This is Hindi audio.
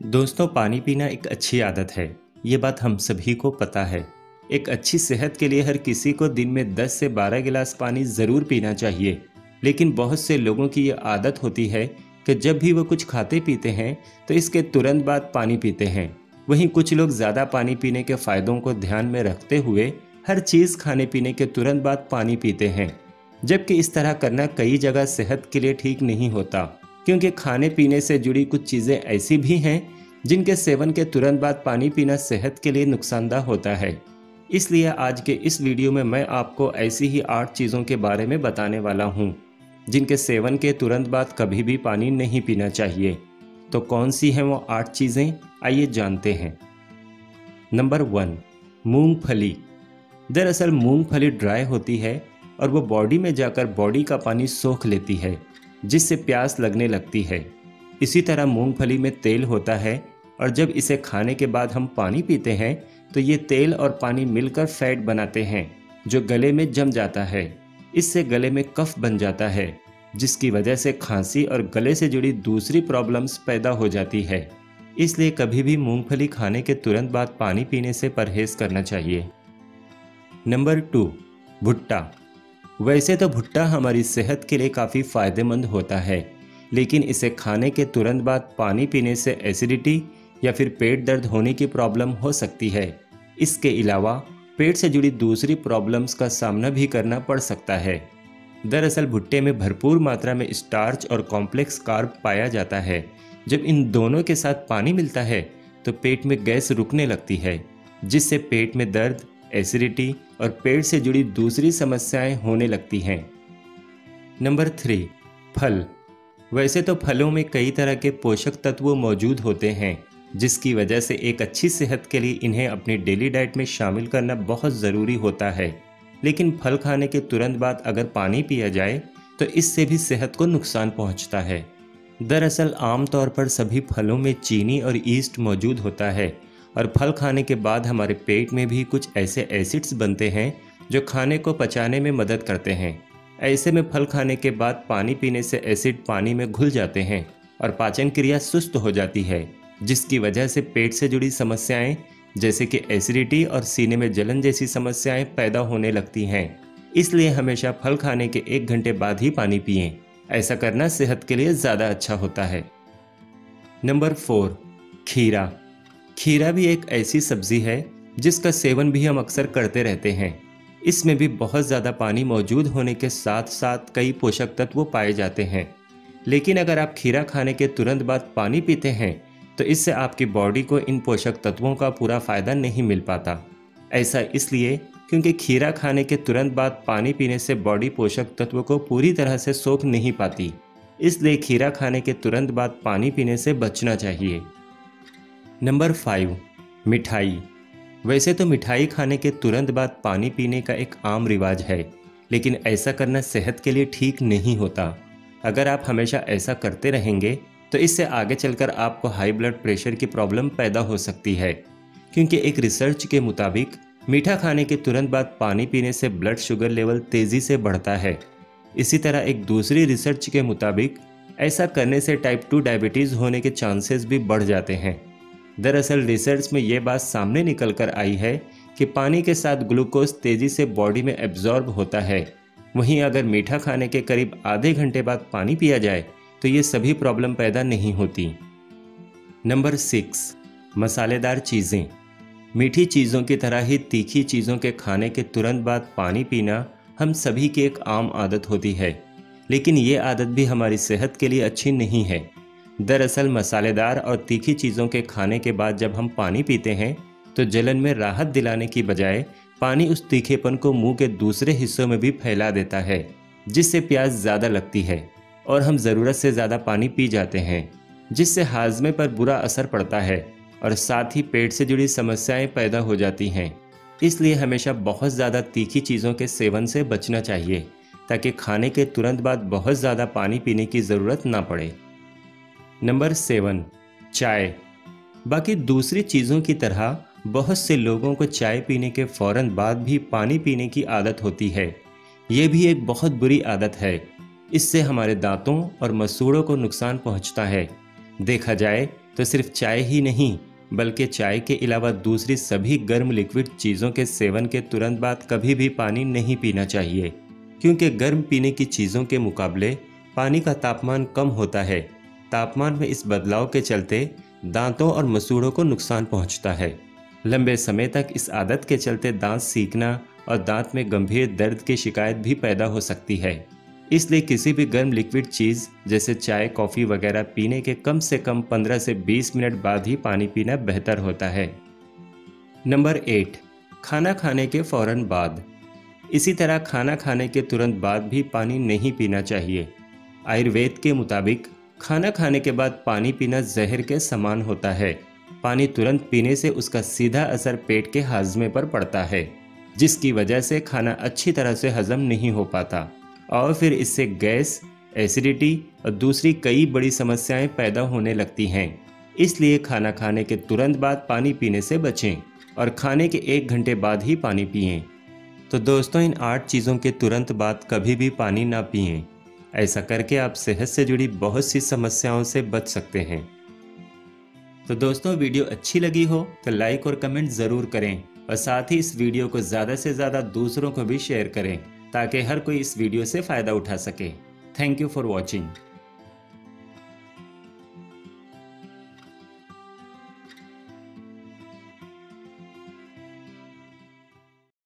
दोस्तों, पानी पीना एक अच्छी आदत है। ये बात हम सभी को पता है। एक अच्छी सेहत के लिए हर किसी को दिन में 10 से 12 गिलास पानी ज़रूर पीना चाहिए। लेकिन बहुत से लोगों की ये आदत होती है कि जब भी वो कुछ खाते पीते हैं तो इसके तुरंत बाद पानी पीते हैं। वहीं कुछ लोग ज़्यादा पानी पीने के फ़ायदों को ध्यान में रखते हुए हर चीज़ खाने पीने के तुरंत बाद पानी पीते हैं। जबकि इस तरह करना कई जगह सेहत के लिए ठीक नहीं होता। क्योंकि खाने पीने से जुड़ी कुछ चीज़ें ऐसी भी हैं, जिनके सेवन के तुरंत बाद पानी पीना सेहत के लिए नुकसानदा होता है। इसलिए आज के इस वीडियो में मैं आपको ऐसी ही आठ चीज़ों के बारे में बताने वाला हूँ, जिनके सेवन के तुरंत बाद कभी भी पानी नहीं पीना चाहिए। तो कौन सी हैं वो आठ चीज़ें? आइए जानते हैं। नंबर वन, मूंगफली। दरअसल मूंगफली ड्राई होती है और वो बॉडी में जाकर बॉडी का पानी सोख लेती है। जिससे प्यास लगने लगती है। इसी तरह मूंगफली में तेल होता है और जब इसे खाने के बाद हम पानी पीते हैं तो ये तेल और पानी मिलकर फैट बनाते हैं, जो गले में जम जाता है। इससे गले में कफ बन जाता है, जिसकी वजह से खांसी और गले से जुड़ी दूसरी प्रॉब्लम्स पैदा हो जाती है। इसलिए कभी भी मूंगफली खाने के तुरंत बाद पानी पीने से परहेज करना चाहिए। नंबर टू, भुट्टा। वैसे तो भुट्टा हमारी सेहत के लिए काफ़ी फ़ायदेमंद होता है, लेकिन इसे खाने के तुरंत बाद पानी पीने से एसिडिटी या फिर पेट दर्द होने की प्रॉब्लम हो सकती है। इसके अलावा, पेट से जुड़ी दूसरी प्रॉब्लम्स का सामना भी करना पड़ सकता है। दरअसल, भुट्टे में भरपूर मात्रा में स्टार्च और कॉम्प्लेक्स कार्ब पाया जाता है। जब इन दोनों के साथ पानी मिलता है तो पेट में गैस रुकने लगती है, जिससे पेट में दर्द एसिडिटी और पेट से जुड़ी दूसरी समस्याएँ होने लगती हैं। नंबर थ्री, फल। वैसे तो फलों में कई तरह के पोषक तत्व मौजूद होते हैं, जिसकी वजह से एक अच्छी सेहत के लिए इन्हें अपनी डेली डाइट में शामिल करना बहुत ज़रूरी होता है। लेकिन फल खाने के तुरंत बाद अगर पानी पिया जाए तो इससे भी सेहत को नुकसान पहुँचता है। दरअसल आमतौर पर सभी फलों में चीनी और ईस्ट मौजूद होता है और फल खाने के बाद हमारे पेट में भी कुछ ऐसे एसिड्स बनते हैं, जो खाने को पचाने में मदद करते हैं। ऐसे में फल खाने के बाद पानी पीने से एसिड पानी में घुल जाते हैं और पाचन क्रिया सुस्त हो जाती है, जिसकी वजह से पेट से जुड़ी समस्याएँ, जैसे कि एसिडिटी और सीने में जलन जैसी समस्याएँ पैदा होने लगती हैं। इसलिए हमेशा फल खाने के एक घंटे बाद ही पानी पिएँ। ऐसा करना सेहत के लिए ज़्यादा अच्छा होता है। नंबर फोर, खीरा। खीरा भी एक ऐसी सब्ज़ी है, जिसका सेवन भी हम अक्सर करते रहते हैं। इसमें भी बहुत ज़्यादा पानी मौजूद होने के साथ साथ कई पोषक तत्व पाए जाते हैं। लेकिन अगर आप खीरा खाने के तुरंत बाद पानी पीते हैं तो इससे आपकी बॉडी को इन पोषक तत्वों का पूरा फ़ायदा नहीं मिल पाता। ऐसा इसलिए क्योंकि खीरा खाने के तुरंत बाद पानी पीने से बॉडी पोषक तत्व को पूरी तरह से सोख नहीं पाती। इसलिए खीरा खाने के तुरंत बाद पानी पीने से बचना चाहिए। नंबर फाइव, मिठाई। वैसे तो मिठाई खाने के तुरंत बाद पानी पीने का एक आम रिवाज है, लेकिन ऐसा करना सेहत के लिए ठीक नहीं होता। अगर आप हमेशा ऐसा करते रहेंगे तो इससे आगे चलकर आपको हाई ब्लड प्रेशर की प्रॉब्लम पैदा हो सकती है। क्योंकि एक रिसर्च के मुताबिक, मीठा खाने के तुरंत बाद पानी पीने से ब्लड शुगर लेवल तेज़ी से बढ़ता है। इसी तरह एक दूसरी रिसर्च के मुताबिक, ऐसा करने से टाइप टू डायबिटीज़ होने के चांसेस भी बढ़ जाते हैं। दरअसल रिसर्च में ये बात सामने निकल कर आई है कि पानी के साथ ग्लूकोज तेज़ी से बॉडी में एब्जॉर्ब होता है। वहीं अगर मीठा खाने के करीब आधे घंटे बाद पानी पिया जाए तो ये सभी प्रॉब्लम पैदा नहीं होती। नंबर सिक्स मसालेदार चीज़ें। मीठी चीज़ों की तरह ही तीखी चीज़ों के खाने के तुरंत बाद पानी पीना हम सभी की एक आम आदत होती है। लेकिन ये आदत भी हमारी सेहत के लिए अच्छी नहीं है। दरअसल मसालेदार और तीखी चीज़ों के खाने के बाद जब हम पानी पीते हैं तो जलन में राहत दिलाने की बजाय पानी उस तीखेपन को मुँह के दूसरे हिस्सों में भी फैला देता है, जिससे प्याज ज़्यादा लगती है और हम ज़रूरत से ज़्यादा पानी पी जाते हैं, जिससे हाजमे पर बुरा असर पड़ता है और साथ ही पेट से जुड़ी समस्याएँ पैदा हो जाती हैं। इसलिए हमेशा बहुत ज़्यादा तीखी चीज़ों के सेवन से बचना चाहिए, ताकि खाने के तुरंत बाद बहुत ज़्यादा पानी पीने की ज़रूरत ना पड़े। नंबर सेवन, चाय। बाकी दूसरी चीज़ों की तरह, बहुत से लोगों को चाय पीने के फ़ौरन बाद भी पानी पीने की आदत होती है। ये भी एक बहुत बुरी आदत है। इससे हमारे दांतों और मसूड़ों को नुकसान पहुँचता है। देखा जाए तो सिर्फ़ चाय ही नहीं, बल्कि चाय के अलावा दूसरी सभी गर्म लिक्विड चीज़ों के सेवन के तुरंत बाद कभी भी पानी नहीं पीना चाहिए। क्योंकि गर्म पीने की चीज़ों के मुकाबले पानी का तापमान कम होता है। तापमान में इस बदलाव के चलते दांतों और मसूड़ों को नुकसान पहुँचता है। लंबे समय तक इस आदत के चलते दांत सीखना और दांत में गंभीर दर्द की शिकायत भी पैदा हो सकती है। इसलिए किसी भी गर्म लिक्विड चीज़, जैसे चाय, कॉफ़ी वगैरह पीने के कम से कम 15 से 20 मिनट बाद ही पानी पीना बेहतर होता है। नंबर एट, खाना खाने के फ़ौरन बाद। इसी तरह खाना खाने के तुरंत बाद भी पानी नहीं पीना चाहिए। आयुर्वेद के मुताबिक खाना खाने के बाद पानी पीना जहर के समान होता है। पानी तुरंत पीने से उसका सीधा असर पेट के हाजमे पर पड़ता है, जिसकी वजह से खाना अच्छी तरह से हजम नहीं हो पाता। और फिर इससे गैस, एसिडिटी और दूसरी कई बड़ी समस्याएँ पैदा होने लगती हैं। इसलिए खाना खाने के तुरंत बाद पानी पीने से बचें और खाने के एक घंटे बाद ही पानी पिएँ। तो दोस्तों, इन आठ चीज़ों के तुरंत बाद कभी भी पानी ना पिएँ। ऐसा करके आप सेहत से जुड़ी बहुत सी समस्याओं से बच सकते हैं। तो दोस्तों, वीडियो अच्छी लगी हो तो लाइक और कमेंट ज़रूर करें और साथ ही इस वीडियो को ज़्यादा से ज़्यादा दूसरों को भी शेयर करें ताकि हर कोई इस वीडियो से फ़ायदा उठा सके। Thank you for watching